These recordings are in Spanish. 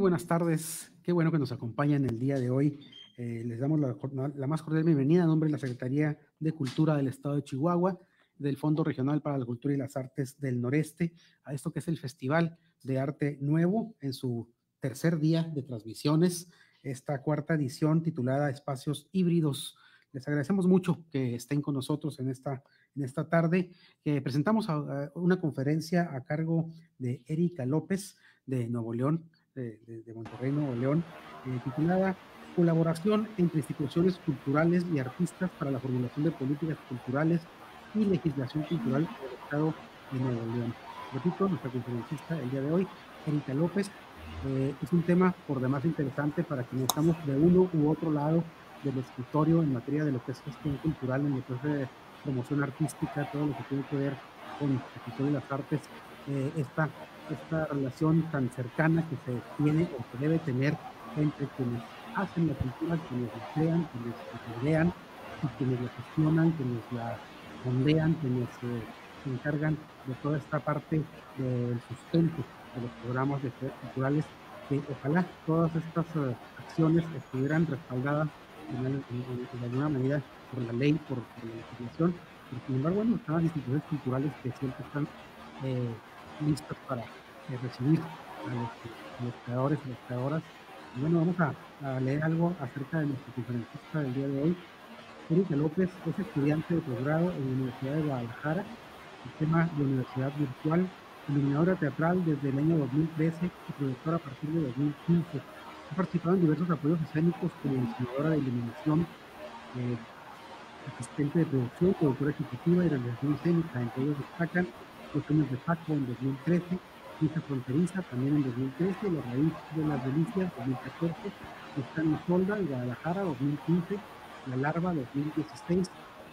Buenas tardes, qué bueno que nos acompañan el día de hoy. Eh, les damos la, más cordial bienvenida a nombre de la Secretaría de Cultura del Estado de Chihuahua, del Fondo Regional para la Cultura y las Artes del Noreste, a esto que es el Festival de Arte Nuevo en su tercer día de transmisiones, esta cuarta edición titulada Espacios Híbridos. Les agradecemos mucho que estén con nosotros en esta, en esta tarde. que presentamos a, una conferencia a cargo de Erika López de Nuevo León, de, de, Monterrey, Nuevo León, eh, titulada Colaboración entre instituciones culturales y artistas para la formulación de políticas culturales y legislación cultural del Estado de Nuevo León. Repito, nuestra conferencista el día de hoy, Erika López, eh, es un tema por demás interesante para quienes estamos de uno u otro lado del escritorio en materia de lo que es gestión cultural, en lo que es de promoción artística, todo lo que tiene que ver con el y las artes, eh, esta, esta relación tan cercana que se tiene o que debe tener entre quienes hacen la cultura, quienes la crean, quienes la y quienes la gestionan, quienes la fondean, quienes eh, se encargan de toda esta parte del sustento de los programas de culturales, que ojalá todas estas uh, acciones estuvieran respaldadas de alguna manera por la ley, por, por la legislación, pero sin embargo, bueno, están las instituciones culturales que siempre están eh, listas para eh, recibir a los, a creadores y las creadoras. Y bueno, vamos a, leer algo acerca de nuestra conferencista del día de hoy. Erika López es estudiante de posgrado en la Universidad de Guadalajara, sistema de universidad virtual iluminadora teatral desde el año 2013 y productora a partir de 2015. Ha participado en diversos apoyos escénicos como diseñadora de iluminación, eh, asistente de producción, productora ejecutiva y realización escénica. Entre ellos destacan los premios de Paco en 2013, Misa Fronteriza también en 2013, La Raíz de las Delicias 2014, Están Solda en Guadalajara 2015, La Larva 2016,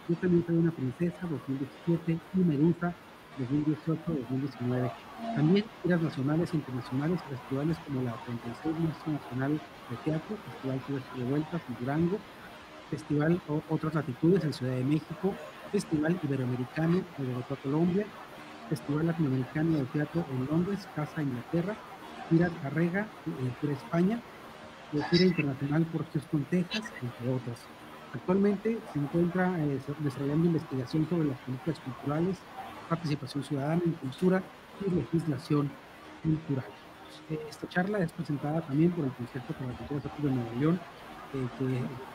Yo también soy una princesa 2017 y Medusa 2018-2019. También giras nacionales e internacionales, festivales como la 36 Nacional de Teatro, Festival de Vueltas en Durango, Festival o, Otras Latitudes en Ciudad de México, Festival Iberoamericano de Bogotá, Colombia, Festival Latinoamericano de Teatro en Londres, Casa Inglaterra, Gira Carrega, en España, Gira Internacional por Houston, Texas, entre otras. Actualmente se encuentra eh, desarrollando investigación sobre las políticas culturales participación ciudadana en cultura y legislación cultural. Eh, esta charla es presentada también por el Concepto para la Cultura de Nueva León, eh,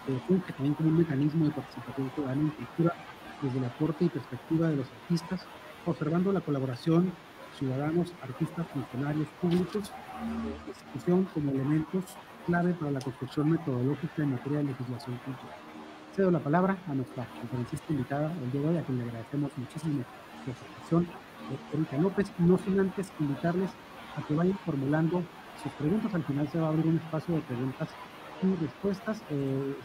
que, funge también como un mecanismo de participación ciudadana en cultura desde el aporte y perspectiva de los artistas, observando la colaboración ciudadanos, artistas, funcionarios públicos, eh, institución como elementos clave para la construcción metodológica en materia de legislación cultural. Cedo la palabra a nuestra conferencista invitada el día de hoy, a quien le agradecemos muchísimo presentación de Erika López, no sin antes invitarles a que vayan formulando sus preguntas. Al final se va a abrir un espacio de preguntas y respuestas. Eh,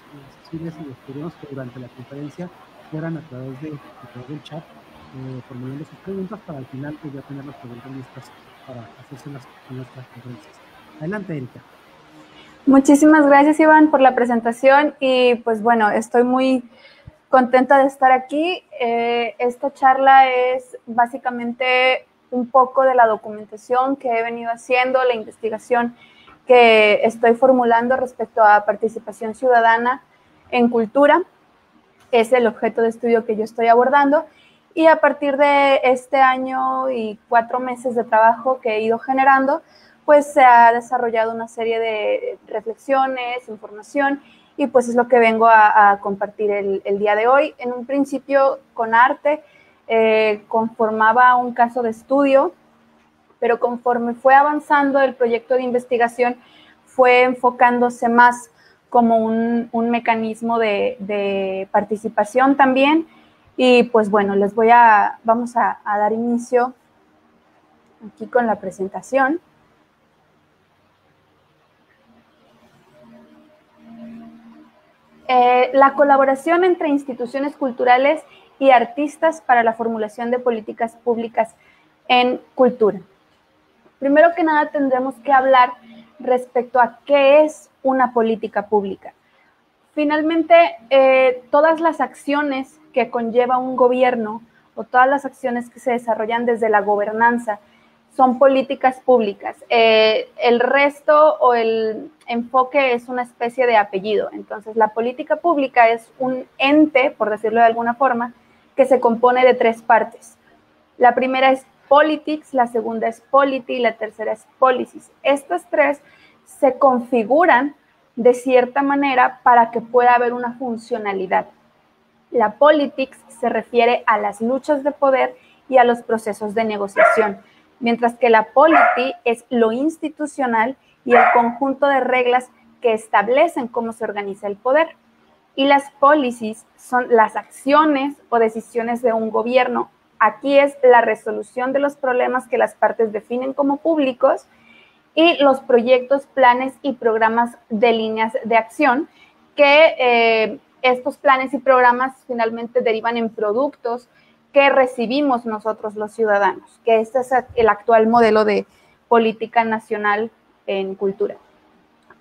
si les, pedimos que durante la conferencia fueran a través, de, a través del chat eh, formulando sus preguntas para al final pues, ya tener las preguntas listas para hacerse las, nuestras conferencias. Adelante, Erika. Muchísimas gracias, Iván, por la presentación y pues bueno, estoy muy contenta de estar aquí. Eh, esta charla es básicamente un poco de la documentación que he venido haciendo, la investigación que estoy formulando respecto a participación ciudadana en cultura. Es el objeto de estudio que yo estoy abordando. Y a partir de este año y cuatro meses de trabajo que he ido generando, pues se ha desarrollado una serie de reflexiones, información y pues es lo que vengo a, compartir el, día de hoy. En un principio con arte eh, conformaba un caso de estudio, pero conforme fue avanzando el proyecto de investigación fue enfocándose más como un, mecanismo de, participación también. Y pues bueno, les voy a, vamos a dar inicio aquí con la presentación. Eh, la colaboración entre instituciones culturales y artistas para la formulación de políticas públicas en cultura. Primero que nada tendremos que hablar respecto a qué es una política pública. Finalmente, eh, todas las acciones que conlleva un gobierno o todas las acciones que se desarrollan desde la gobernanza son políticas públicas. Eh, el resto o el enfoque es una especie de apellido. Entonces, la política pública es un ente, por decirlo de alguna forma, que se compone de tres partes. La primera es politics, la segunda es polity y la tercera es policies. Estas tres se configuran de cierta manera para que pueda haber una funcionalidad. La politics se refiere a las luchas de poder y a los procesos de negociación mientras que la polity es lo institucional y el conjunto de reglas que establecen cómo se organiza el poder. Y las policies son las acciones o decisiones de un gobierno. Aquí es la resolución de los problemas que las partes definen como públicos y los proyectos, planes y programas de líneas de acción que eh, estos planes y programas finalmente derivan en productos que recibimos nosotros los ciudadanos, que este es el actual modelo de política nacional en cultura.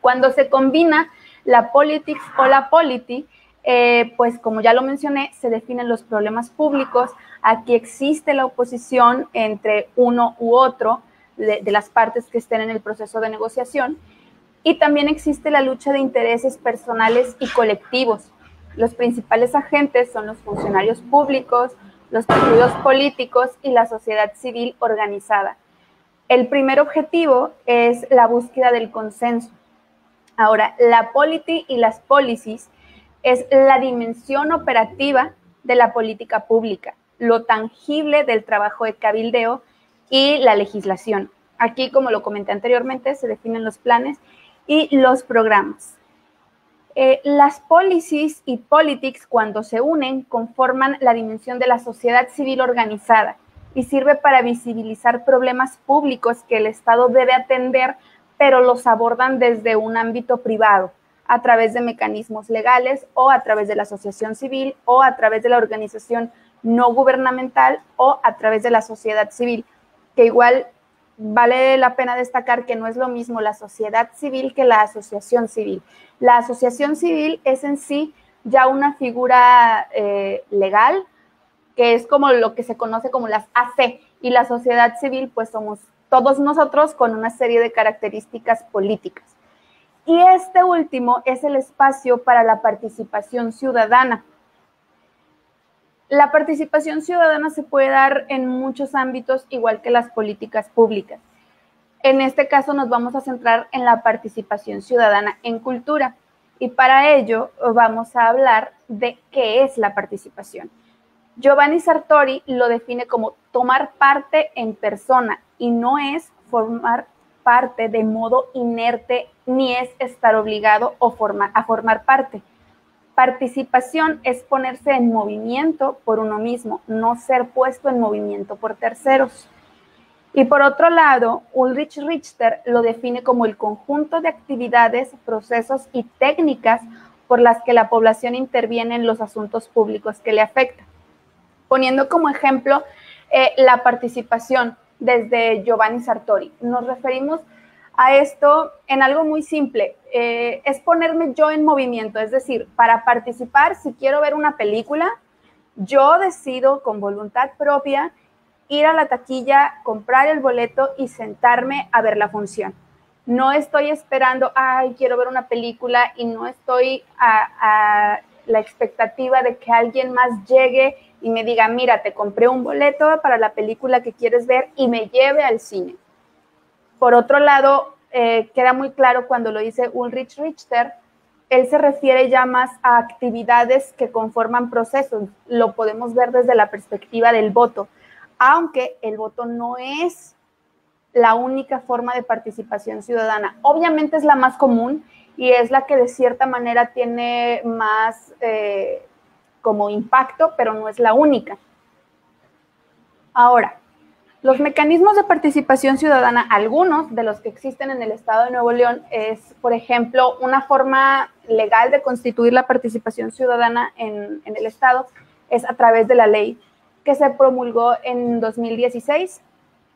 Cuando se combina la politics o la polity, eh, pues como ya lo mencioné, se definen los problemas públicos. Aquí existe la oposición entre uno u otro de, de las partes que estén en el proceso de negociación. Y también existe la lucha de intereses personales y colectivos. Los principales agentes son los funcionarios públicos, los partidos políticos y la sociedad civil organizada. El primer objetivo es la búsqueda del consenso. Ahora, la polity y las policies es la dimensión operativa de la política pública, lo tangible del trabajo de cabildeo y la legislación. Aquí, como lo comenté anteriormente, se definen los planes y los programas. Eh, las policies y politics, cuando se unen, conforman la dimensión de la sociedad civil organizada y sirve para visibilizar problemas públicos que el Estado debe atender, pero los abordan desde un ámbito privado, a través de mecanismos legales o a través de la asociación civil o a través de la organización no gubernamental o a través de la sociedad civil, que igual vale la pena destacar que no es lo mismo la sociedad civil que la asociación civil. La asociación civil es en sí ya una figura eh, legal, que es como lo que se conoce como las AC, y la sociedad civil pues somos todos nosotros con una serie de características políticas. Y este último es el espacio para la participación ciudadana. La participación ciudadana se puede dar en muchos ámbitos, igual que las políticas públicas. En este caso nos vamos a centrar en la participación ciudadana en cultura y para ello vamos a hablar de qué es la participación. Giovanni Sartori lo define como tomar parte en persona y no es formar parte de modo inerte ni es estar obligado a formar parte. Participación es ponerse en movimiento por uno mismo, no ser puesto en movimiento por terceros. Y por otro lado, Ulrich Richter lo define como el conjunto de actividades, procesos y técnicas por las que la población interviene en los asuntos públicos que le afectan. Poniendo como ejemplo eh, la participación desde Giovanni Sartori. Nos referimos a esto en algo muy simple. Eh, es ponerme yo en movimiento, es decir, para participar, si quiero ver una película, yo decido con voluntad propia ir a la taquilla, comprar el boleto y sentarme a ver la función. No estoy esperando, ay, quiero ver una película y no estoy a, la expectativa de que alguien más llegue y me diga, mira, te compré un boleto para la película que quieres ver y me lleve al cine. Por otro lado, eh, queda muy claro cuando lo dice Ulrich Richter, él se refiere ya más a actividades que conforman procesos. Lo podemos ver desde la perspectiva del voto aunque el voto no es la única forma de participación ciudadana. Obviamente es la más común y es la que de cierta manera tiene más eh, como impacto, pero no es la única. Ahora, los mecanismos de participación ciudadana, algunos de los que existen en el Estado de Nuevo León, es, por ejemplo, una forma legal de constituir la participación ciudadana en, el Estado, es a través de la ley que se promulgó en 2016.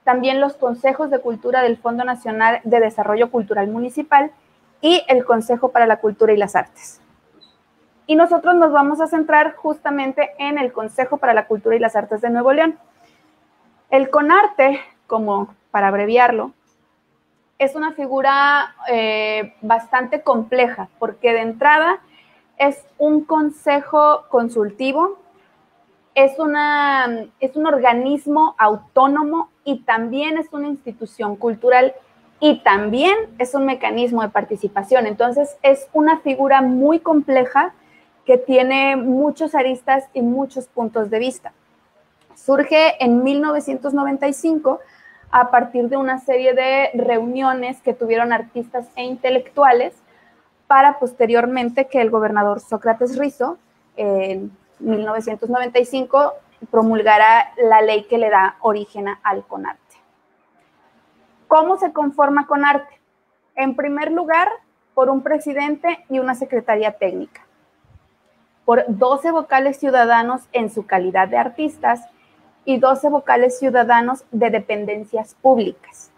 También los consejos de cultura del Fondo Nacional de Desarrollo Cultural Municipal y el Consejo para la Cultura y las Artes. Y nosotros nos vamos a centrar justamente en el Consejo para la Cultura y las Artes de Nuevo León. El CONARTE como para abreviarlo, es una figura eh, bastante compleja, porque de entrada es un consejo consultivo, es, una, es un organismo autónomo y también es una institución cultural y también es un mecanismo de participación. Entonces es una figura muy compleja que tiene muchos aristas y muchos puntos de vista. Surge en 1995 a partir de una serie de reuniones que tuvieron artistas e intelectuales para posteriormente que el gobernador Sócrates Rizo en 1995 promulgara la ley que le da origen al CONARTE. ¿Cómo se conforma CONARTE? En primer lugar, por un presidente y una secretaría técnica, por 12 vocales ciudadanos en su calidad de artistas y 12 vocales ciudadanos de dependencias públicas.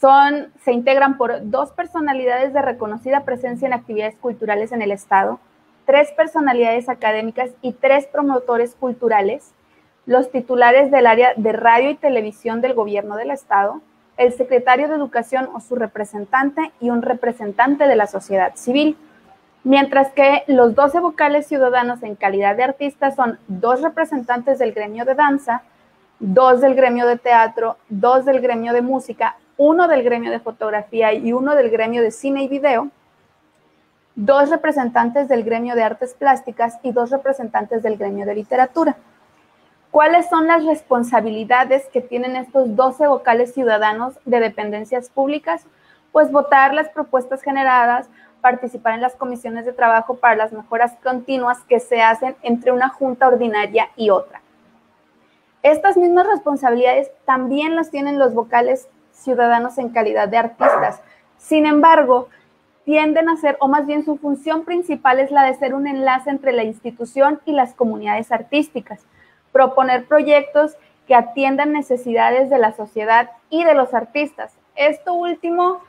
Son, se integran por dos personalidades de reconocida presencia en actividades culturales en el Estado, tres personalidades académicas y tres promotores culturales, los titulares del área de radio y televisión del gobierno del Estado, el secretario de Educación o su representante y un representante de la sociedad civil mientras que los 12 vocales ciudadanos en calidad de artistas son dos representantes del gremio de danza, dos del gremio de teatro, dos del gremio de música, uno del gremio de fotografía y uno del gremio de cine y video, dos representantes del gremio de artes plásticas y dos representantes del gremio de literatura. ¿Cuáles son las responsabilidades que tienen estos 12 vocales ciudadanos de dependencias públicas? Pues votar las propuestas generadas, participar en las comisiones de trabajo para las mejoras continuas que se hacen entre una junta ordinaria y otra. Estas mismas responsabilidades también las tienen los vocales ciudadanos en calidad de artistas. Sin embargo, tienden a ser, o más bien su función principal es la de ser un enlace entre la institución y las comunidades artísticas, proponer proyectos que atiendan necesidades de la sociedad y de los artistas. Esto último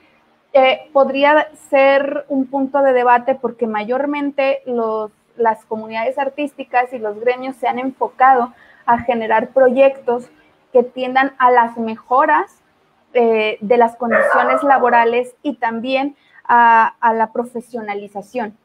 eh, podría ser un punto de debate porque mayormente las comunidades artísticas y los gremios se han enfocado a generar proyectos que tiendan a las mejoras eh, de las condiciones laborales y también a la profesionalización.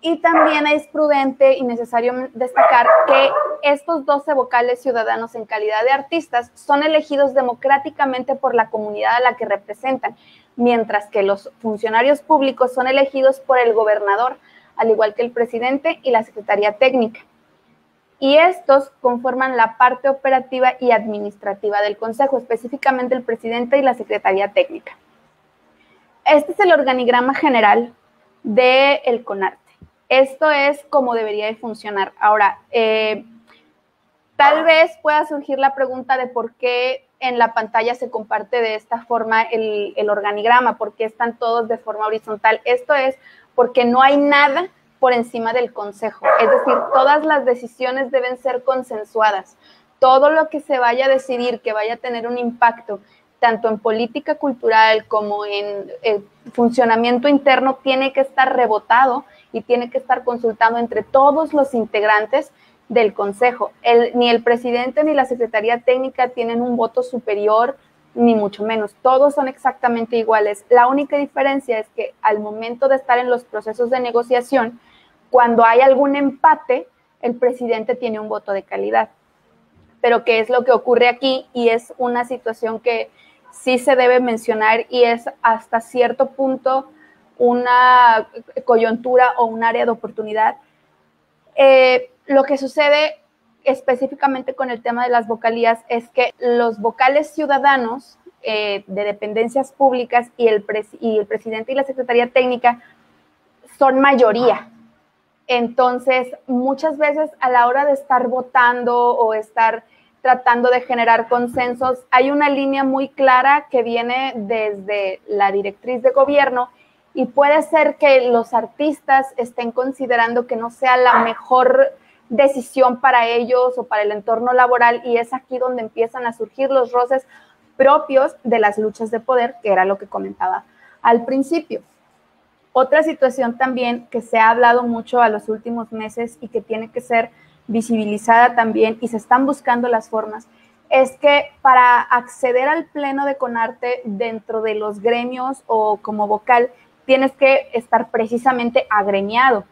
Y también es prudente y necesario destacar que estos 12 vocales ciudadanos en calidad de artistas son elegidos democráticamente por la comunidad a la que representan, mientras que los funcionarios públicos son elegidos por el gobernador, al igual que el presidente y la Secretaría Técnica. Y estos conforman la parte operativa y administrativa del Consejo, específicamente el presidente y la Secretaría Técnica. Este es el organigrama general del el CONARTE. Esto es como debería de funcionar. Ahora, eh, tal vez pueda surgir la pregunta de por qué en la pantalla se comparte de esta forma el, organigrama, por qué están todos de forma horizontal. Esto es porque no hay nada por encima del consejo. Es decir, todas las decisiones deben ser consensuadas. Todo lo que se vaya a decidir que vaya a tener un impacto tanto en política cultural como en funcionamiento interno, tiene que estar rebotado y tiene que estar consultado entre todos los integrantes del Consejo. ni el presidente ni la Secretaría Técnica tienen un voto superior, ni mucho menos. Todos son exactamente iguales. La única diferencia es que al momento de estar en los procesos de negociación, cuando hay algún empate, el presidente tiene un voto de calidad. Pero ¿qué es lo que ocurre aquí? Y es una situación que sí se debe mencionar y es hasta cierto punto una coyuntura o un área de oportunidad. Eh, lo que sucede específicamente con el tema de las vocalías es que los vocales ciudadanos eh, de dependencias públicas y el, y el presidente y la secretaría técnica son mayoría. Entonces, muchas veces a la hora de estar votando o estar tratando de generar consensos, hay una línea muy clara que viene desde la directriz de gobierno y puede ser que los artistas estén considerando que no sea la mejor decisión para ellos o para el entorno laboral y es aquí donde empiezan a surgir los roces propios de las luchas de poder, que era lo que comentaba al principio. Otra situación también que se ha hablado mucho a los últimos meses y que tiene que ser visibilizada también y se están buscando las formas, es que para acceder al pleno de Conarte dentro de los gremios o como vocal, tienes que estar precisamente agremiado.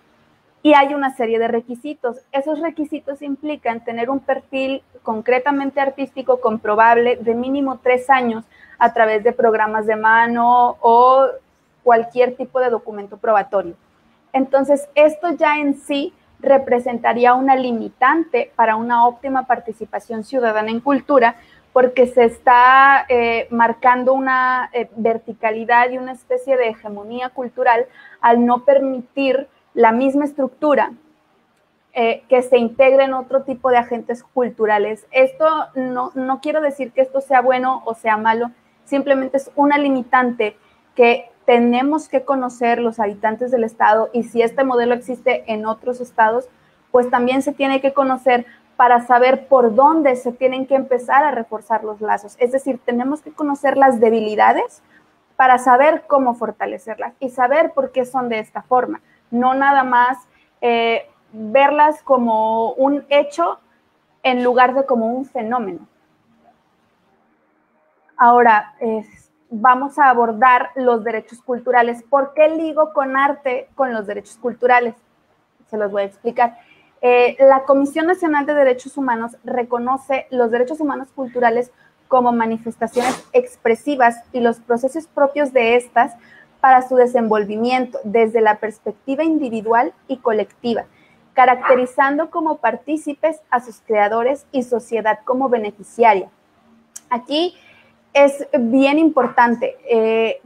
Y hay una serie de requisitos. Esos requisitos implican tener un perfil concretamente artístico comprobable de mínimo tres años a través de programas de mano o cualquier tipo de documento probatorio. Entonces, esto ya en sí representaría una limitante para una óptima participación ciudadana en cultura, porque se está eh, marcando una eh, verticalidad y una especie de hegemonía cultural al no permitir la misma estructura eh, que se integre en otro tipo de agentes culturales. Esto no, no quiero decir que esto sea bueno o sea malo, simplemente es una limitante que tenemos que conocer los habitantes del estado y si este modelo existe en otros estados, pues también se tiene que conocer para saber por dónde se tienen que empezar a reforzar los lazos. Es decir, tenemos que conocer las debilidades para saber cómo fortalecerlas y saber por qué son de esta forma, no nada más eh, verlas como un hecho en lugar de como un fenómeno. Ahora, vamos a abordar los derechos culturales. ¿Por qué ligo con arte con los derechos culturales? Se los voy a explicar. Eh, la Comisión Nacional de Derechos Humanos reconoce los derechos humanos culturales como manifestaciones expresivas y los procesos propios de estas para su desenvolvimiento desde la perspectiva individual y colectiva, caracterizando como partícipes a sus creadores y sociedad como beneficiaria. Aquí es bien importante eh,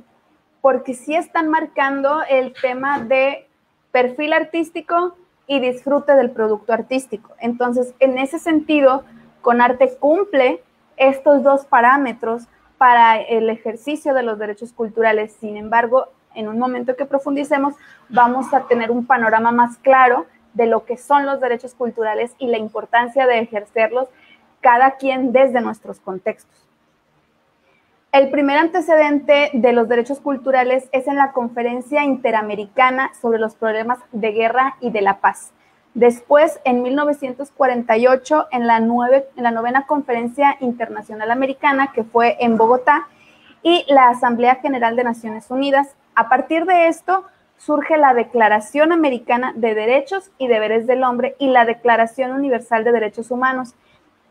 porque sí están marcando el tema de perfil artístico, y disfrute del producto artístico. Entonces, en ese sentido, Conarte cumple estos dos parámetros para el ejercicio de los derechos culturales. Sin embargo, en un momento que profundicemos, vamos a tener un panorama más claro de lo que son los derechos culturales y la importancia de ejercerlos cada quien desde nuestros contextos. El primer antecedente de los derechos culturales es en la Conferencia Interamericana sobre los Problemas de Guerra y de la Paz. Después, en 1948, en la, en la novena Conferencia Internacional Americana, que fue en Bogotá, y la Asamblea General de Naciones Unidas. A partir de esto, surge la Declaración Americana de Derechos y Deberes del Hombre y la Declaración Universal de Derechos Humanos,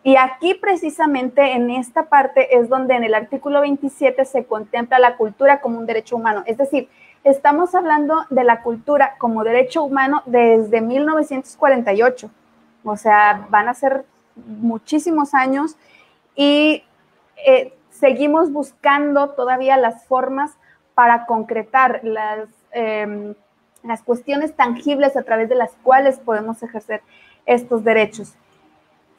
y aquí precisamente en esta parte es donde en el artículo 27 se contempla la cultura como un derecho humano. Es decir, estamos hablando de la cultura como derecho humano desde 1948. O sea, van a ser muchísimos años y eh, seguimos buscando todavía las formas para concretar las, em, las cuestiones tangibles a través de las cuales podemos ejercer estos derechos.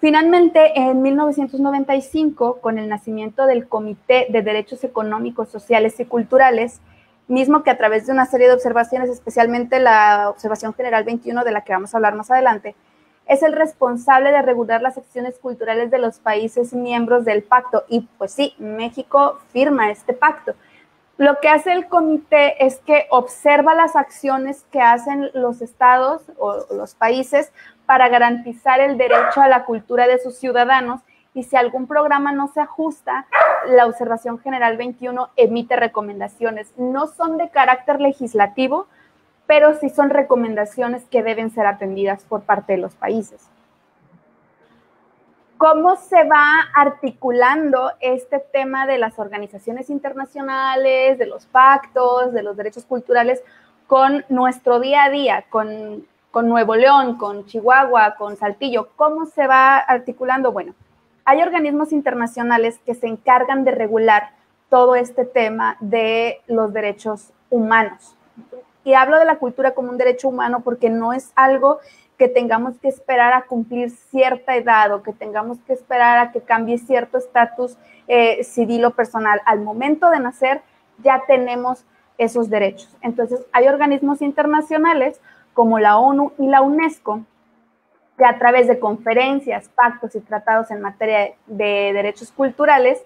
Finalmente, en 1995, con el nacimiento del Comité de Derechos Económicos, Sociales y Culturales, mismo que a través de una serie de observaciones, especialmente la Observación General 21, de la que vamos a hablar más adelante, es el responsable de regular las acciones culturales de los países miembros del pacto. Y pues sí, México firma este pacto. Lo que hace el comité es que observa las acciones que hacen los estados o los países para garantizar el derecho a la cultura de sus ciudadanos y si algún programa no se ajusta, la Observación General 21 emite recomendaciones. No son de carácter legislativo, pero sí son recomendaciones que deben ser atendidas por parte de los países. ¿Cómo se va articulando este tema de las organizaciones internacionales, de los pactos, de los derechos culturales con nuestro día a día, con con Nuevo León, con Chihuahua, con Saltillo, ¿cómo se va articulando? Bueno, hay organismos internacionales que se encargan de regular todo este tema de los derechos humanos. Y hablo de la cultura como un derecho humano porque no es algo que tengamos que esperar a cumplir cierta edad o que tengamos que esperar a que cambie cierto estatus eh, civil o personal. Al momento de nacer ya tenemos esos derechos. Entonces, hay organismos internacionales como la ONU y la UNESCO, que a través de conferencias, pactos y tratados en materia de derechos culturales,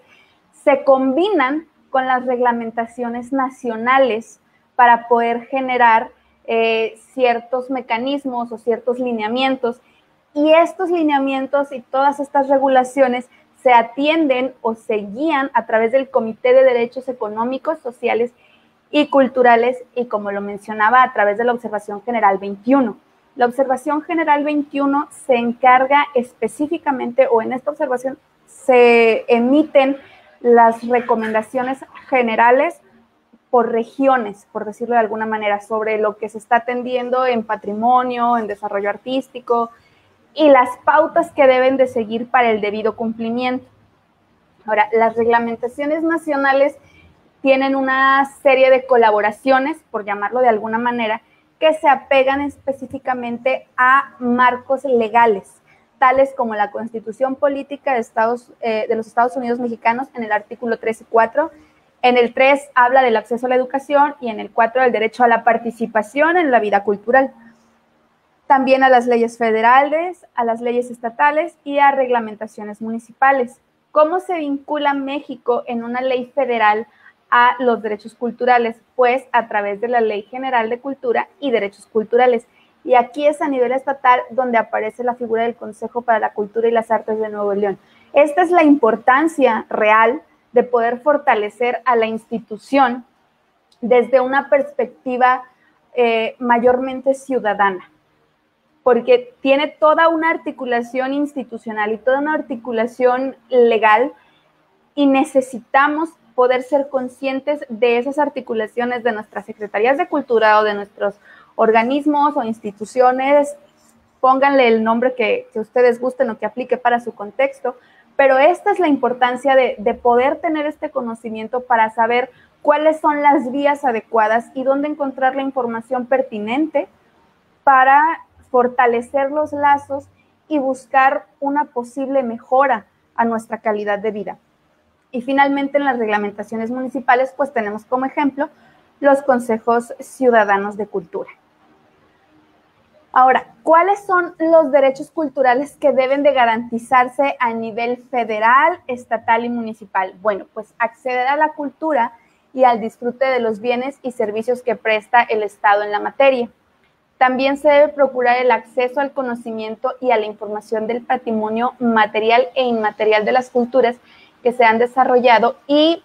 se combinan con las reglamentaciones nacionales para poder generar eh, ciertos mecanismos o ciertos lineamientos. Y estos lineamientos y todas estas regulaciones se atienden o se guían a través del Comité de Derechos Económicos, Sociales Culturales y, como lo mencionaba, a través de la Observación General 21. La Observación General 21 se encarga específicamente, o en esta observación se emiten las recomendaciones generales por regiones, por decirlo de alguna manera, sobre lo que se está atendiendo en patrimonio, en desarrollo artístico y las pautas que deben de seguir para el debido cumplimiento. Ahora, las reglamentaciones nacionales tienen una serie de colaboraciones, por llamarlo de alguna manera, que se apegan específicamente a marcos legales, tales como la Constitución Política de, Estados, eh, de los Estados Unidos Mexicanos en el artículo 3 y 4, en el 3 habla del acceso a la educación y en el 4 del derecho a la participación en la vida cultural. También a las leyes federales, a las leyes estatales y a reglamentaciones municipales. ¿Cómo se vincula México en una ley federal a los derechos culturales? Pues a través de la Ley General de Cultura y Derechos Culturales. Y aquí es a nivel estatal donde aparece la figura del Consejo para la Cultura y las Artes de Nuevo León. Esta es la importancia real de poder fortalecer a la institución desde una perspectiva eh, mayormente ciudadana, porque tiene toda una articulación institucional y toda una articulación legal y necesitamos poder ser conscientes de esas articulaciones de nuestras secretarías de cultura o de nuestros organismos o instituciones, pónganle el nombre que, ustedes gusten o que aplique para su contexto, pero esta es la importancia de, poder tener este conocimiento para saber cuáles son las vías adecuadas y dónde encontrar la información pertinente para fortalecer los lazos y buscar una posible mejora a nuestra calidad de vida. Y finalmente en las reglamentaciones municipales, pues tenemos como ejemplo los consejos ciudadanos de cultura. Ahora, ¿cuáles son los derechos culturales que deben de garantizarse a nivel federal, estatal y municipal? Bueno, pues acceder a la cultura y al disfrute de los bienes y servicios que presta el Estado en la materia. También se debe procurar el acceso al conocimiento y a la información del patrimonio material e inmaterial de las culturas que se han desarrollado y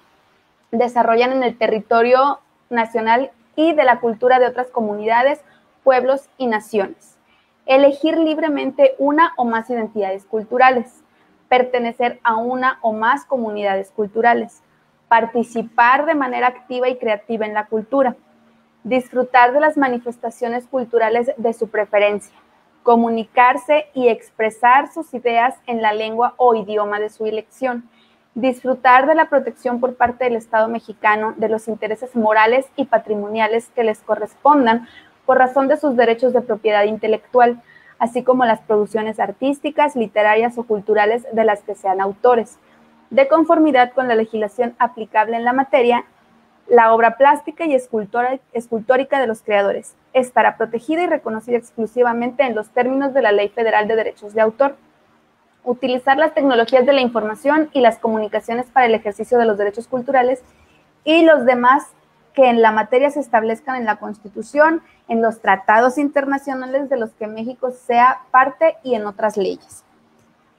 desarrollan en el territorio nacional y de la cultura de otras comunidades pueblos y naciones. Elegir libremente una o más identidades culturales. Pertenecer a una o más comunidades culturales. Participar de manera activa y creativa en la cultura. Disfrutar de las manifestaciones culturales de su preferencia. Comunicarse y expresar sus ideas en la lengua o idioma de su elección disfrutar de la protección por parte del Estado mexicano de los intereses morales y patrimoniales que les correspondan por razón de sus derechos de propiedad intelectual, así como las producciones artísticas, literarias o culturales de las que sean autores, de conformidad con la legislación aplicable en la materia, la obra plástica y escultórica de los creadores estará protegida y reconocida exclusivamente en los términos de la Ley Federal de Derechos de Autor. Utilizar las tecnologías de la información y las comunicaciones para el ejercicio de los derechos culturales y los demás que en la materia se establezcan en la Constitución, en los tratados internacionales de los que México sea parte y en otras leyes.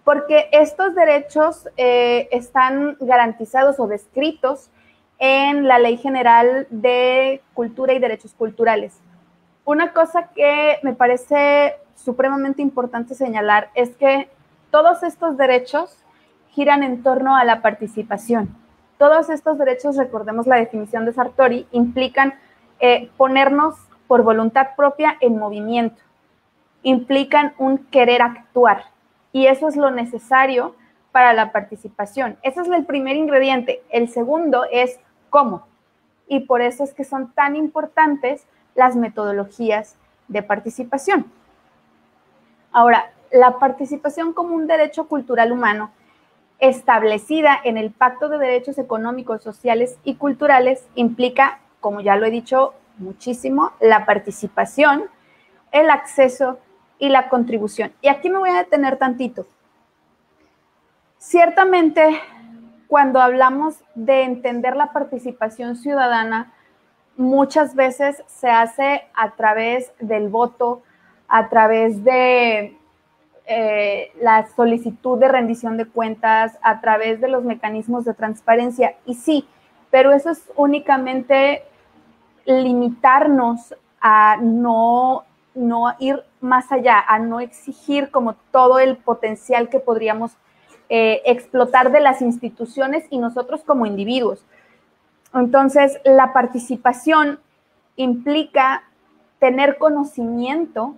Porque estos derechos eh, están garantizados o descritos en la Ley General de Cultura y Derechos Culturales. Una cosa que me parece supremamente importante señalar es que todos estos derechos giran en torno a la participación todos estos derechos, recordemos la definición de Sartori, implican eh, ponernos por voluntad propia en movimiento, implican un querer actuar y eso es lo necesario para la participación. Ese es el primer ingrediente. El segundo es cómo. Y por eso es que son tan importantes las metodologías de participación. Ahora, la participación como un derecho cultural humano establecida en el Pacto de Derechos Económicos, Sociales y Culturales implica, como ya lo he dicho muchísimo, la participación, el acceso y la contribución. Y aquí me voy a detener tantito. Ciertamente, cuando hablamos de entender la participación ciudadana, muchas veces se hace a través del voto, a través de eh, la solicitud de rendición de cuentas, a través de los mecanismos de transparencia. Y sí, pero eso es únicamente limitarnos a no, no ir más allá, a no exigir como todo el potencial que podríamos eh, explotar de las instituciones y nosotros como individuos. Entonces, la participación implica tener conocimiento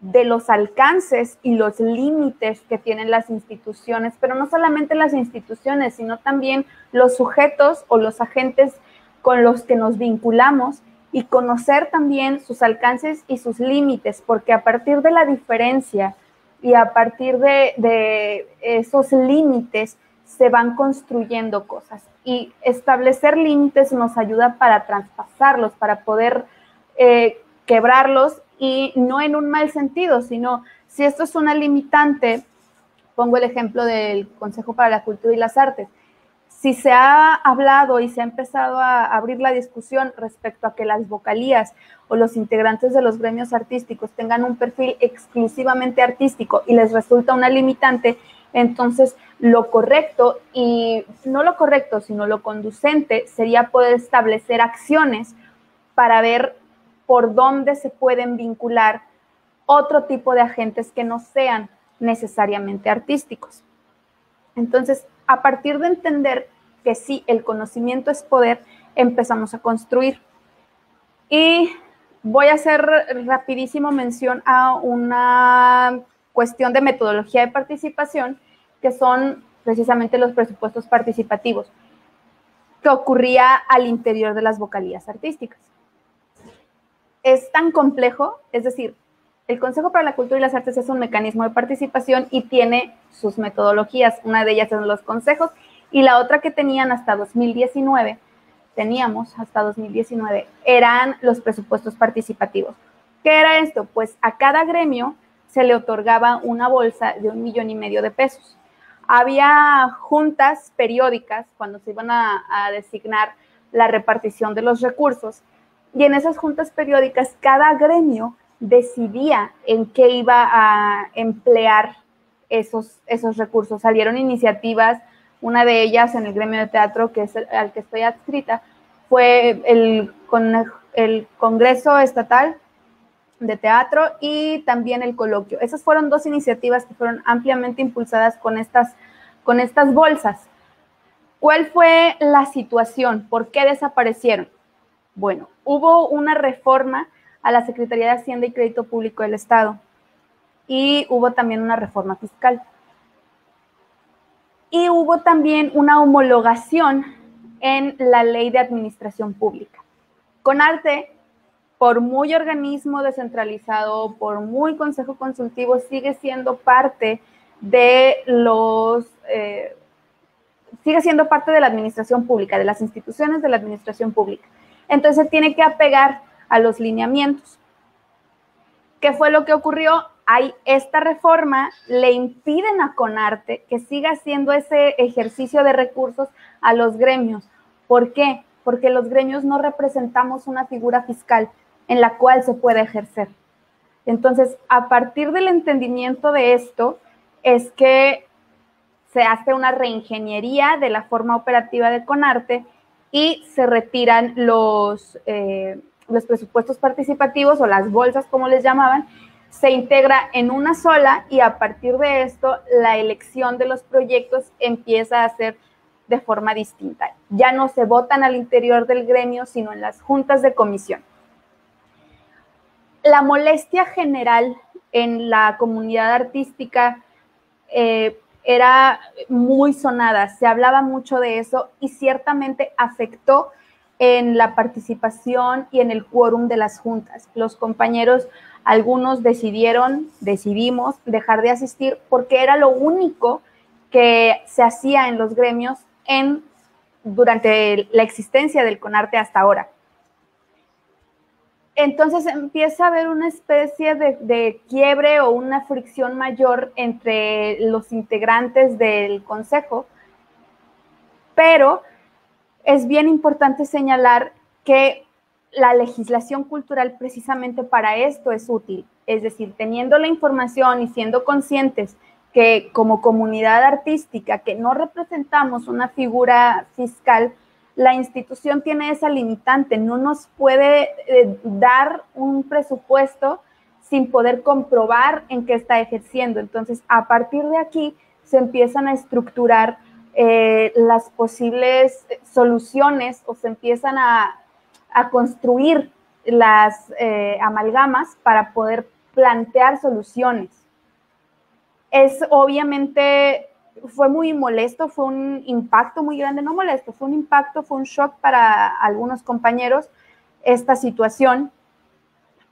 de los alcances y los límites que tienen las instituciones, pero no solamente las instituciones, sino también los sujetos o los agentes con los que nos vinculamos y conocer también sus alcances y sus límites, porque a partir de la diferencia y a partir de, esos límites se van construyendo cosas. Y establecer límites nos ayuda para traspasarlos, para poder eh, quebrarlos y no en un mal sentido, sino si esto es una limitante, pongo el ejemplo del Consejo para la Cultura y las Artes. Si se ha hablado y se ha empezado a abrir la discusión respecto a que las vocalías o los integrantes de los gremios artísticos tengan un perfil exclusivamente artístico y les resulta una limitante, entonces lo correcto y no lo correcto, sino lo conducente sería poder establecer acciones para ver por dónde se pueden vincular otro tipo de agentes que no sean necesariamente artísticos. Entonces, a partir de entender que sí, el conocimiento es poder, empezamos a construir. Y voy a hacer rapidísimo mención a una cuestión de metodología de participación, que son precisamente los presupuestos participativos, que ocurría al interior de las vocalías artísticas es tan complejo, es decir, el Consejo para la Cultura y las Artes es un mecanismo de participación y tiene sus metodologías. Una de ellas son los consejos y la otra que tenían hasta 2019, teníamos hasta 2019, eran los presupuestos participativos. ¿Qué era esto? Pues a cada gremio se le otorgaba una bolsa de un millón y medio de pesos. Había juntas periódicas cuando se iban a, a designar la repartición de los recursos y en esas juntas periódicas cada gremio decidía en qué iba a emplear esos, esos recursos. Salieron iniciativas, una de ellas en el gremio de teatro, que es al que estoy adscrita, fue el, con el Congreso Estatal de Teatro y también el coloquio. Esas fueron dos iniciativas que fueron ampliamente impulsadas con estas, con estas bolsas. ¿Cuál fue la situación? ¿Por qué desaparecieron? Bueno, hubo una reforma a la Secretaría de Hacienda y Crédito Público del Estado y hubo también una reforma fiscal. Y hubo también una homologación en la ley de administración pública. Con arte, por muy organismo descentralizado, por muy consejo consultivo, sigue siendo parte de los, eh, sigue siendo parte de la administración pública, de las instituciones de la administración pública. Entonces tiene que apegar a los lineamientos. ¿Qué fue lo que ocurrió? Hay esta reforma, le impiden a Conarte que siga haciendo ese ejercicio de recursos a los gremios. ¿Por qué? Porque los gremios no representamos una figura fiscal en la cual se puede ejercer. Entonces, a partir del entendimiento de esto, es que se hace una reingeniería de la forma operativa de Conarte y se retiran los, eh, los presupuestos participativos o las bolsas, como les llamaban, se integra en una sola y a partir de esto la elección de los proyectos empieza a ser de forma distinta. Ya no se votan al interior del gremio, sino en las juntas de comisión. La molestia general en la comunidad artística eh, era muy sonada, se hablaba mucho de eso y ciertamente afectó en la participación y en el quórum de las juntas. Los compañeros, algunos decidieron, decidimos dejar de asistir porque era lo único que se hacía en los gremios en, durante la existencia del CONARTE hasta ahora entonces empieza a haber una especie de, quiebre o una fricción mayor entre los integrantes del consejo, pero es bien importante señalar que la legislación cultural precisamente para esto es útil. Es decir, teniendo la información y siendo conscientes que como comunidad artística, que no representamos una figura fiscal, la institución tiene esa limitante, no nos puede eh, dar un presupuesto sin poder comprobar en qué está ejerciendo. Entonces, a partir de aquí se empiezan a estructurar eh, las posibles soluciones o se empiezan a, construir las eh, amalgamas para poder plantear soluciones. Es obviamente, fue muy molesto, fue un impacto muy grande, no molesto, fue un impacto, fue un shock para algunos compañeros esta situación,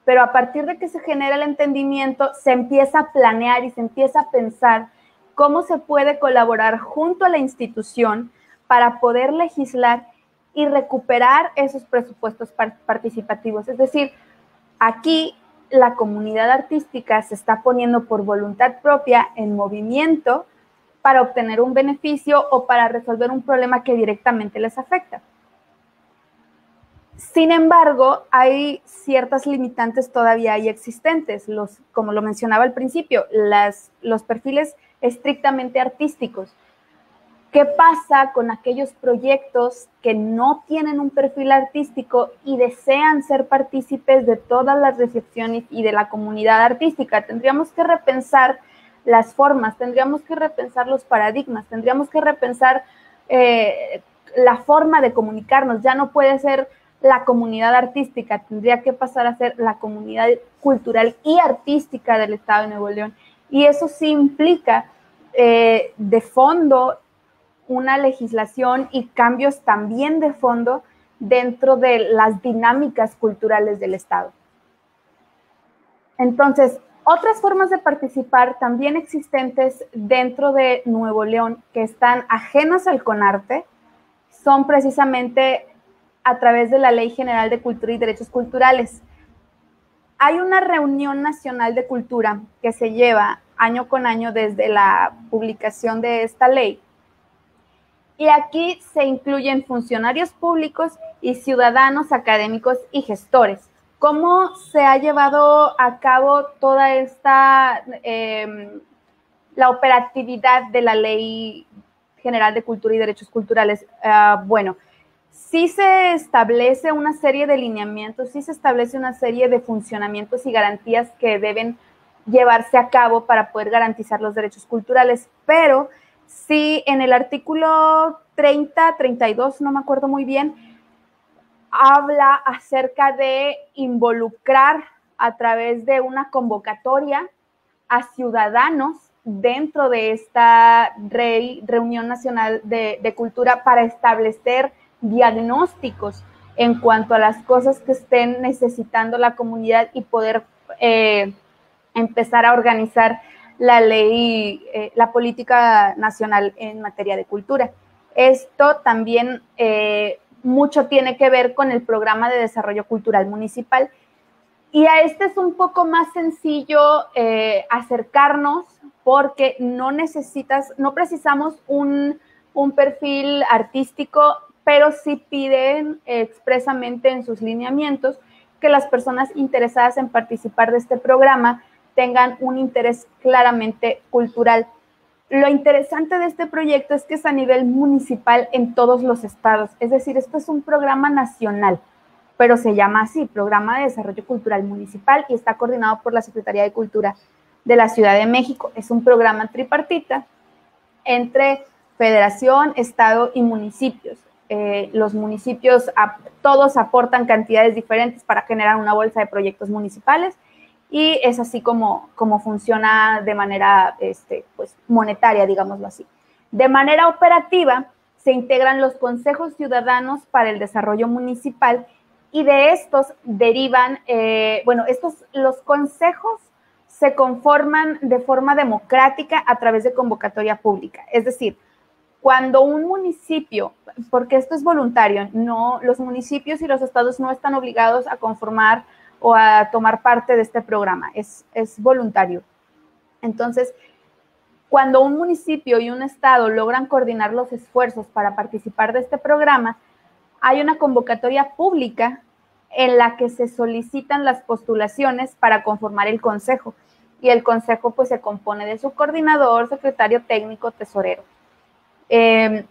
pero a partir de que se genera el entendimiento, se empieza a planear y se empieza a pensar cómo se puede colaborar junto a la institución para poder legislar y recuperar esos presupuestos participativos. Es decir, aquí la comunidad artística se está poniendo por voluntad propia en movimiento para obtener un beneficio o para resolver un problema que directamente les afecta. Sin embargo, hay ciertas limitantes todavía ahí existentes, los, como lo mencionaba al principio, las, los perfiles estrictamente artísticos. ¿Qué pasa con aquellos proyectos que no tienen un perfil artístico y desean ser partícipes de todas las reflexiones y de la comunidad artística? Tendríamos que repensar las formas, tendríamos que repensar los paradigmas, tendríamos que repensar eh, la forma de comunicarnos. Ya no puede ser la comunidad artística, tendría que pasar a ser la comunidad cultural y artística del Estado de Nuevo León. Y eso sí implica eh, de fondo una legislación y cambios también de fondo dentro de las dinámicas culturales del Estado. Entonces, otras formas de participar también existentes dentro de Nuevo León que están ajenas al CONARTE son precisamente a través de la Ley General de Cultura y Derechos Culturales. Hay una reunión nacional de cultura que se lleva año con año desde la publicación de esta ley. Y aquí se incluyen funcionarios públicos y ciudadanos académicos y gestores. ¿Cómo se ha llevado a cabo toda esta, em, la operatividad de la Ley General de Cultura y Derechos Culturales? Ah, bueno, sí se establece una serie de lineamientos, sí se establece una serie de funcionamientos y garantías que deben llevarse a cabo para poder garantizar los derechos culturales, pero sí en el artículo 30, 32, no me acuerdo muy bien, habla acerca de involucrar a través de una convocatoria a ciudadanos dentro de esta reunión nacional de, cultura para establecer diagnósticos en cuanto a las cosas que estén necesitando la comunidad y poder eh, empezar a organizar la ley, eh, la política nacional en materia de cultura. Esto también eh, mucho tiene que ver con el programa de desarrollo cultural municipal. Y a este es un poco más sencillo acercarnos porque no necesitas, no precisamos un, un perfil artístico pero sí piden expresamente en sus lineamientos que las personas interesadas en participar de este programa tengan un interés claramente cultural. Lo interesante de este proyecto es que es a nivel municipal en todos los estados, es decir, esto es un programa nacional, pero se llama así, Programa de Desarrollo Cultural Municipal y está coordinado por la Secretaría de Cultura de la Ciudad de México. Es un programa tripartita entre federación, estado y municipios. Eh, los municipios todos aportan cantidades diferentes para generar una bolsa de proyectos municipales y es así como, como funciona de manera este, pues, monetaria, digámoslo así. De manera operativa, se integran los consejos ciudadanos para el desarrollo municipal y de estos derivan, eh, bueno, estos, los consejos se conforman de forma democrática a través de convocatoria pública, es decir, cuando un municipio, porque esto es voluntario, no, los municipios y los estados no están obligados a conformar o a tomar parte de este programa, es, es voluntario. Entonces, cuando un municipio y un estado logran coordinar los esfuerzos para participar de este programa, hay una convocatoria pública en la que se solicitan las postulaciones para conformar el consejo. Y el consejo pues se compone de su coordinador, secretario técnico, tesorero. Em,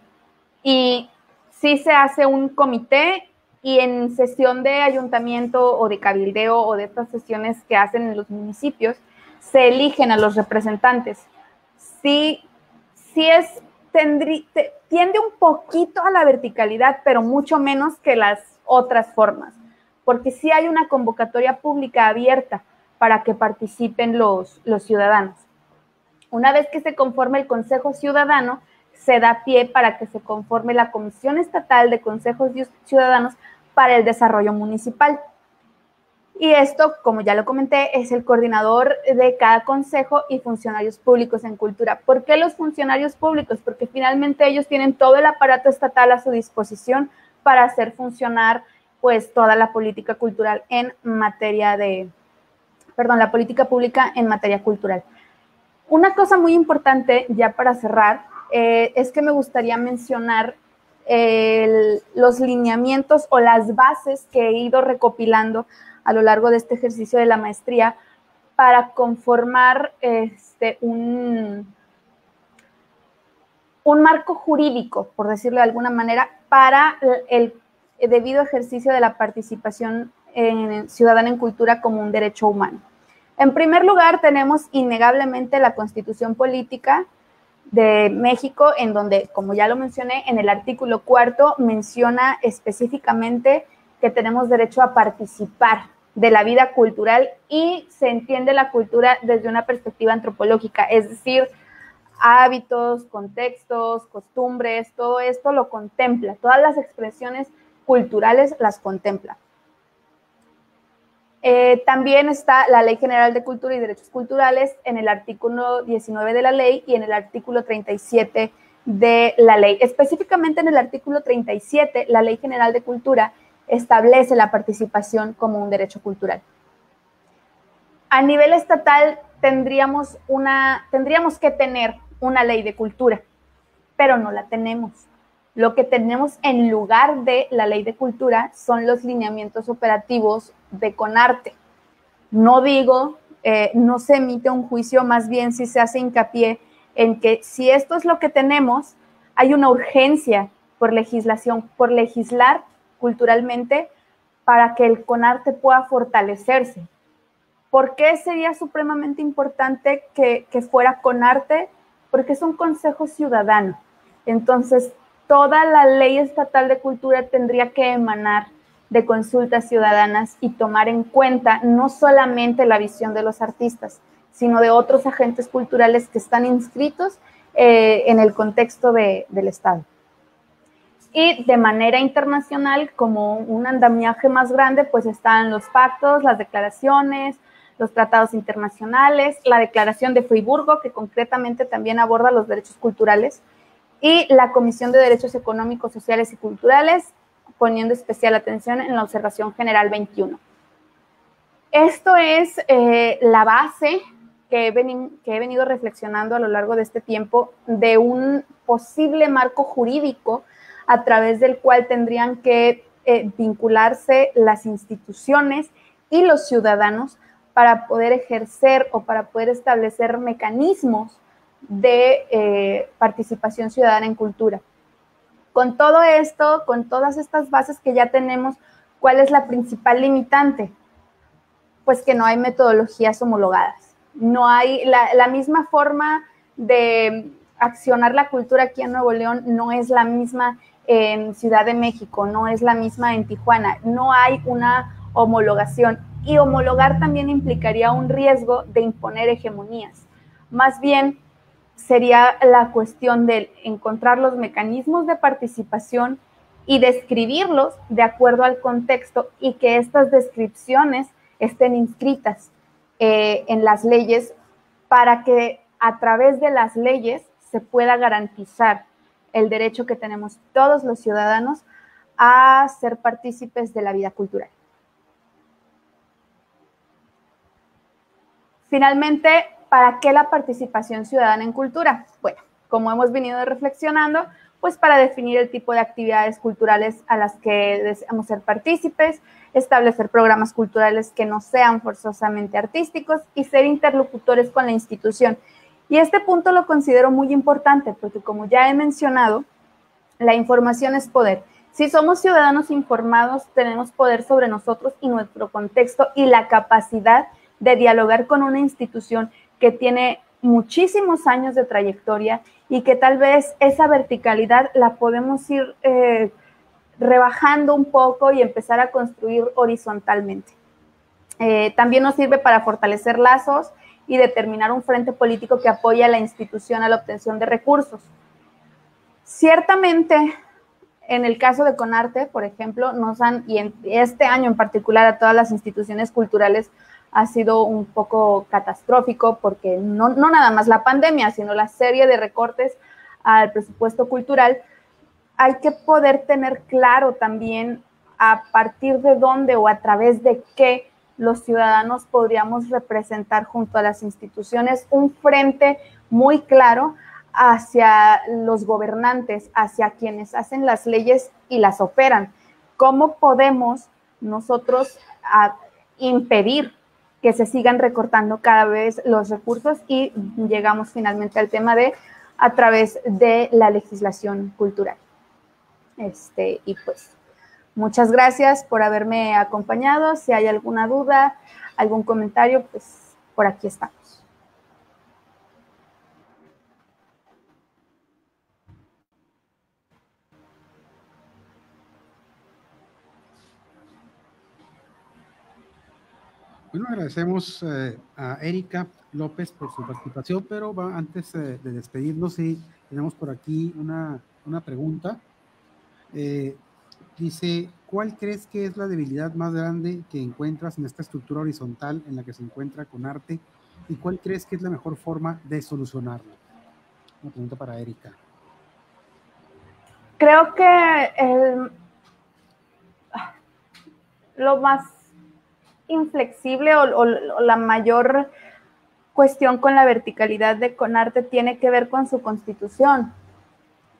y sí se hace un comité y en sesión de ayuntamiento o de cabildeo o de estas sesiones que hacen en los municipios, se eligen a los representantes. Sí, sí es, tiende un poquito a la verticalidad, pero mucho menos que las otras formas, porque sí hay una convocatoria pública abierta para que participen los, los ciudadanos. Una vez que se conforme el Consejo Ciudadano, se da pie para que se conforme la Comisión Estatal de Consejos Ciudadanos para el Desarrollo Municipal. Y esto, como ya lo comenté, es el coordinador de cada consejo y funcionarios públicos en cultura. ¿Por qué los funcionarios públicos? Porque finalmente ellos tienen todo el aparato estatal a su disposición para hacer funcionar pues toda la política cultural en materia de, perdón, la política pública en materia cultural. Una cosa muy importante, ya para cerrar, eh, es que me gustaría mencionar los lineamientos o las bases que he ido recopilando a lo largo de este ejercicio de la maestría para conformar este, un, un marco jurídico, por decirlo de alguna manera, para el, debido ejercicio de la participación ciudadana en cultura como un derecho humano. En primer lugar, tenemos innegablemente la constitución política de México, en donde, como ya lo mencioné, en el artículo cuarto menciona específicamente que tenemos derecho a participar de la vida cultural y se entiende la cultura desde una perspectiva antropológica, es decir, hábitos, contextos, costumbres, todo esto lo contempla, todas las expresiones culturales las contempla. Eh, también está la Ley General de Cultura y Derechos Culturales en el artículo 19 de la ley y en el artículo 37 de la ley. Específicamente en el artículo 37, la Ley General de Cultura establece la participación como un derecho cultural. A nivel estatal tendríamos, una, tendríamos que tener una ley de cultura, pero no la tenemos. Lo que tenemos en lugar de la ley de cultura son los lineamientos operativos de Conarte. No digo, eh, no se emite un juicio, más bien si se hace hincapié en que si esto es lo que tenemos, hay una urgencia por legislación, por legislar culturalmente para que el CONARTE pueda fortalecerse. ¿Por qué sería supremamente importante que, que fuera CONARTE? Porque es un consejo ciudadano. Entonces, toda la ley estatal de cultura tendría que emanar de consultas ciudadanas y tomar en cuenta no solamente la visión de los artistas, sino de otros agentes culturales que están inscritos eh, en el contexto del Estado. Y de manera internacional, como un andamiaje más grande, pues están los pactos, las declaraciones, los tratados internacionales, la Declaración de Friburgo, que concretamente también aborda los derechos culturales, y la Comisión de Derechos Económicos, Sociales y Culturales, poniendo especial atención en la observación general 21. Esto es eh, la base que he, venido reflexionando a lo largo de este tiempo de un posible marco jurídico a través del cual tendrían que eh, vincularse las instituciones y los ciudadanos para poder ejercer o para poder establecer mecanismos de eh, participación ciudadana en cultura. Con todo esto, con todas estas bases que ya tenemos, ¿cuál es la principal limitante? Pues que no hay metodologías homologadas. No hay la, misma forma de accionar la cultura aquí en Nuevo León, no es la misma en Ciudad de México, no es la misma en Tijuana, no hay una homologación. Y homologar también implicaría un riesgo de imponer hegemonías. Más bien, sería la cuestión de encontrar los mecanismos de participación y describirlos de acuerdo al contexto y que estas descripciones estén inscritas eh, en las leyes para que a través de las leyes se pueda garantizar el derecho que tenemos todos los ciudadanos a ser partícipes de la vida cultural. Finalmente, ¿Para qué la participación ciudadana en cultura? Bueno, como hemos venido reflexionando, pues para definir el tipo de actividades culturales a las que deseamos ser partícipes, establecer programas culturales que no sean forzosamente artísticos y ser interlocutores con la institución. Y este punto lo considero muy importante porque como ya he mencionado, la información es poder. Si somos ciudadanos informados, tenemos poder sobre nosotros y nuestro contexto y la capacidad de dialogar con una institución que tiene muchísimos años de trayectoria y que tal vez esa verticalidad la podemos ir eh, rebajando un poco y empezar a construir horizontalmente. Eh, también nos sirve para fortalecer lazos y determinar un frente político que apoye a la institución a la obtención de recursos. Ciertamente, en el caso de Conarte, por ejemplo, nos han, y en este año en particular a todas las instituciones culturales, ha sido un poco catastrófico porque no, nada más la pandemia, sino la serie de recortes al presupuesto cultural, hay que poder tener claro también a partir de dónde o a través de qué los ciudadanos podríamos representar junto a las instituciones un frente muy claro hacia los gobernantes, hacia quienes hacen las leyes y las operan. ¿Cómo podemos nosotros impedir que se sigan recortando cada vez los recursos y llegamos finalmente al tema de a través de la legislación cultural. Este, y pues muchas gracias por haberme acompañado. Si hay alguna duda, algún comentario, pues por aquí estamos. Bueno, agradecemos eh, a Erika López por su participación, pero antes eh, de despedirnos, sí, tenemos por aquí una, una pregunta. Eh, dice, ¿cuál crees que es la debilidad más grande que encuentras en esta estructura horizontal en la que se encuentra con arte? ¿Y cuál crees que es la mejor forma de solucionarla? Una pregunta para Erika. Creo que el, lo más inflexible o, la mayor cuestión con la verticalidad de Conarte tiene que ver con su constitución.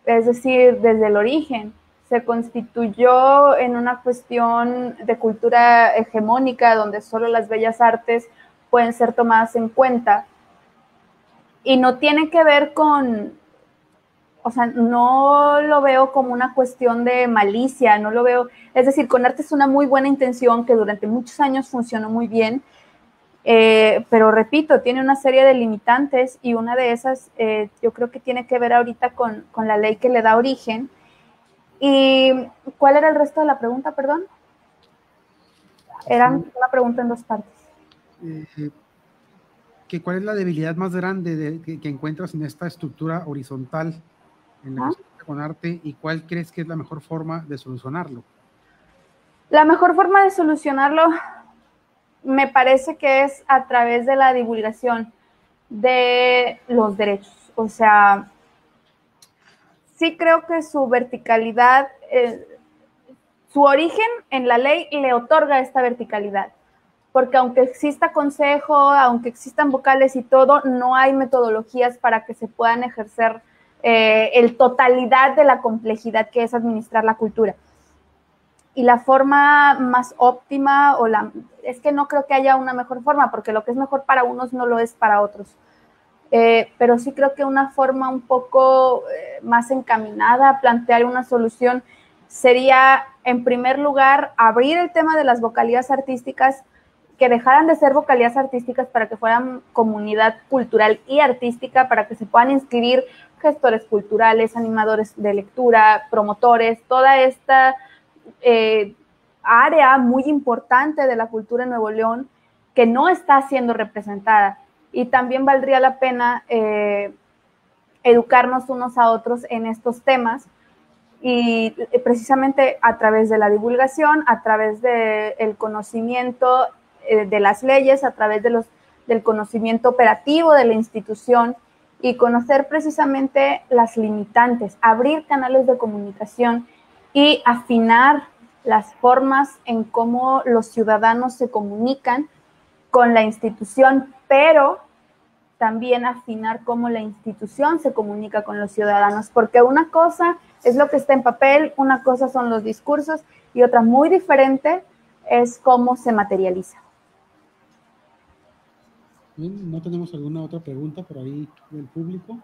Es decir, desde el origen se constituyó en una cuestión de cultura hegemónica donde solo las bellas artes pueden ser tomadas en cuenta. Y no tiene que ver con, o sea, no lo veo como una cuestión de malicia, no lo veo, es decir, con arte es una muy buena intención que durante muchos años funcionó muy bien, eh, pero repito, tiene una serie de limitantes y una de esas eh, yo creo que tiene que ver ahorita con, la ley que le da origen. ¿Y cuál era el resto de la pregunta, perdón? Era una pregunta en dos partes. Eh, que ¿Cuál es la debilidad más grande que encuentras en esta estructura horizontal en la con arte y cuál crees que es la mejor forma de solucionarlo? La mejor forma de solucionarlo me parece que es a través de la divulgación de los derechos. O sea, sí creo que su verticalidad, eh, su origen en la ley le otorga esta verticalidad. Porque aunque exista consejo, aunque existan vocales y todo, no hay metodologías para que se puedan ejercer eh, el totalidad de la complejidad que es administrar la cultura. Y la forma más óptima, o la, es que no creo que haya una mejor forma, porque lo que es mejor para unos no lo es para otros. Eh, pero sí creo que una forma un poco eh, más encaminada a plantear una solución sería, en primer lugar, abrir el tema de las vocalías artísticas, que dejaran de ser vocalías artísticas para que fueran comunidad cultural y artística, para que se puedan inscribir gestores culturales, animadores de lectura, promotores, toda esta eh, área muy importante de la cultura en Nuevo León que no está siendo representada. Y también valdría la pena eh, educarnos unos a otros en estos temas y eh, precisamente a través de la divulgación, a través del conocimiento de las leyes, a través de del conocimiento operativo de la institución y conocer precisamente las limitantes, abrir canales de comunicación y afinar las formas en cómo los ciudadanos se comunican con la institución, pero también afinar cómo la institución se comunica con los ciudadanos, porque una cosa es lo que está en papel, una cosa son los discursos y otra muy diferente es cómo se materializa. No tenemos alguna otra pregunta por ahí del público.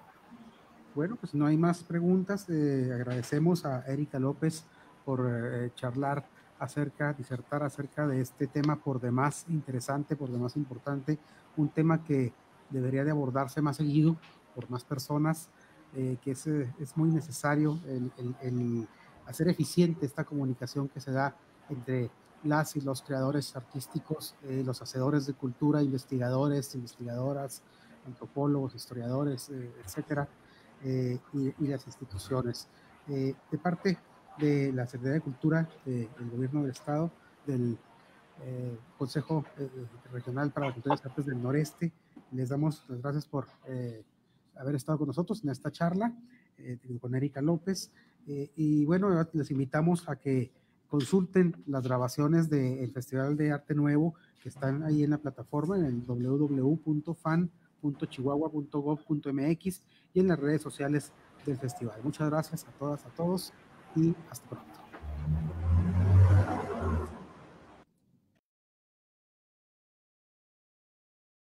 Bueno, pues no hay más preguntas. Eh, agradecemos a Erika López por eh, charlar acerca, disertar acerca de este tema por demás interesante, por demás importante, un tema que debería de abordarse más seguido por más personas, eh, que es, es, muy necesario el, el, hacer eficiente esta comunicación que se da entre las y los creadores artísticos, eh, los hacedores de cultura, investigadores, investigadoras, antropólogos, historiadores, eh, etcétera, y, y, las instituciones. de parte de la Secretaría de Cultura del Gobierno del Estado, del eh, Consejo eh, Regional para la Cultura y las Artes del Noreste. Les damos las gracias por eh, haber estado con nosotros en esta charla con Erika López. y bueno, les invitamos a que consulten las grabaciones del Festival de Arte Nuevo que están ahí en la plataforma en el www.fan.chihuahua.gov.mx y en las redes sociales del festival. Muchas gracias a todas, a todos y hasta pronto.